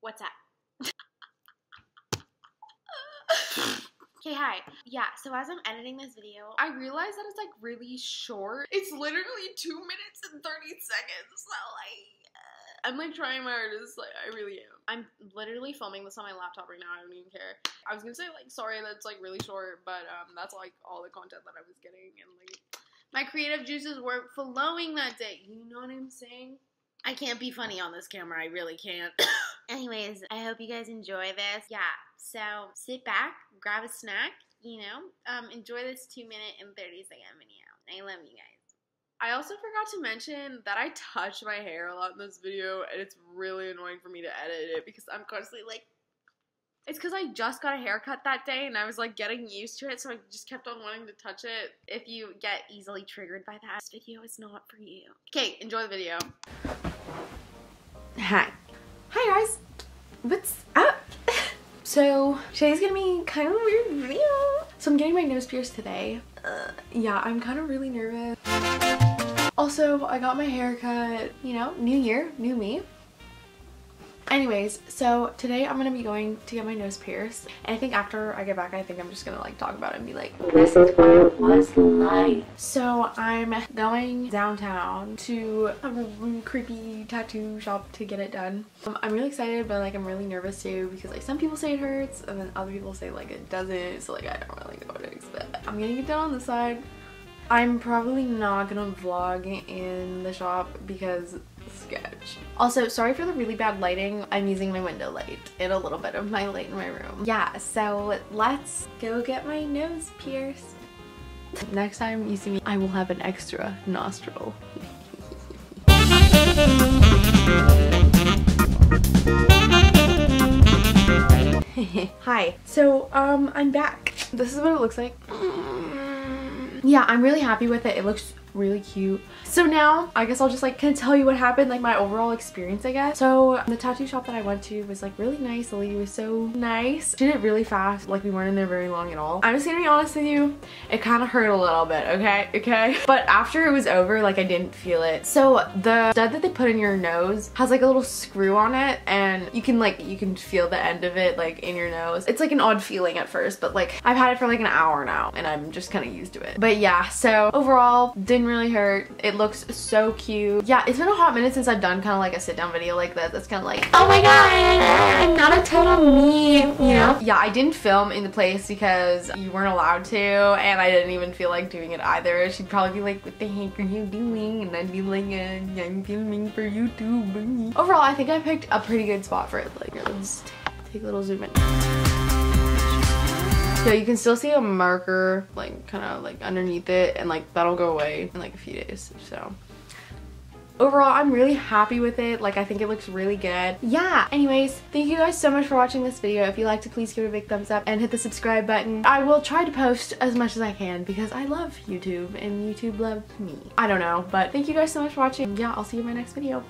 What's up? Okay, hi. Yeah, so as I'm editing this video, I realize that it's like really short. It's literally two minutes and 30 seconds. So like, uh, I'm like trying my hardest. Like, I really am. I'm literally filming this on my laptop right now. I don't even care. I was gonna say like, sorry that's like really short, but um, that's like all the content that I was getting, and like, my creative juices weren't flowing that day. You know what I'm saying? I can't be funny on this camera. I really can't. Anyways, I hope you guys enjoy this. Yeah, so sit back, grab a snack, you know, um, enjoy this two minute and 30 second video. I love you guys. I also forgot to mention that I touch my hair a lot in this video, and it's really annoying for me to edit it because I'm constantly like, it's because I just got a haircut that day and I was like getting used to it, so I just kept on wanting to touch it. If you get easily triggered by that, this video is not for you. Okay, enjoy the video. Hi guys. What's up? So today's gonna be kind of a weird video. So I'm getting my nose pierced today. Uh, yeah, I'm kind of really nervous. Also, I got my hair cut, you know, new year, new me. Anyways, so today I'm gonna be going to get my nose pierced. And I think after I get back, I think I'm just gonna like talk about it and be like, this is what it was like. So I'm going downtown to a really creepy tattoo shop to get it done. Um, I'm really excited, but like I'm really nervous too because like some people say it hurts and then other people say like it doesn't. So like I don't really know what to expect. I'm getting it done on the side. I'm probably not gonna vlog in the shop because sketch. Also, sorry for the really bad lighting. I'm using my window light and a little bit of my light in my room. Yeah, so let's go get my nose pierced. Next time you see me, I will have an extra nostril. Hi. So, um, I'm back. This is what it looks like. Yeah, I'm really happy with it. It looks really cute. So now I guess I'll just like kind of tell you what happened, like my overall experience I guess. So the tattoo shop that I went to was like really nice. The lady was so nice. She Did it really fast, like we weren't in there very long at all. I'm just gonna be honest with you, it kind of hurt a little bit, okay? Okay? But after it was over, like I didn't feel it. So the stud that they put in your nose has like a little screw on it and you can like, you can feel the end of it like in your nose. It's like an odd feeling at first, but like I've had it for like an hour now and I'm just kind of used to it. But yeah, so overall didn't really hurt. It looks so cute. Yeah, it's been a hot minute since I've done kind of like a sit down video like this. It's kind of like, oh my god, I'm not a total me, you know? Yeah, I didn't film in the place because you weren't allowed to and I didn't even feel like doing it either. She'd probably be like, what the heck are you doing? And I'd be like, uh, I'm filming for YouTube. Overall, I think I picked a pretty good spot for it. Like, let's take a little zoom in. So you can still see a marker like kind of like underneath it and like that'll go away in like a few days. So. Overall i'm really happy with it. Like i think it looks really good. Yeah anyways thank you guys so much for watching this video. If you liked it please give it a big thumbs up and hit the subscribe button. I will try to post as much as i can because i love youtube and youtube loves me. I don't know but thank you guys so much for watching. Yeah i'll see you in my next video